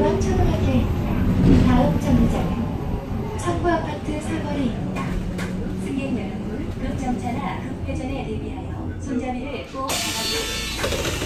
2번 천호역에 다음 정류장은 청구아파트 사거리입니다. 승객 여러분, 급정차나 급회전에 대비하여 손잡이를 꼭 잡아주세요.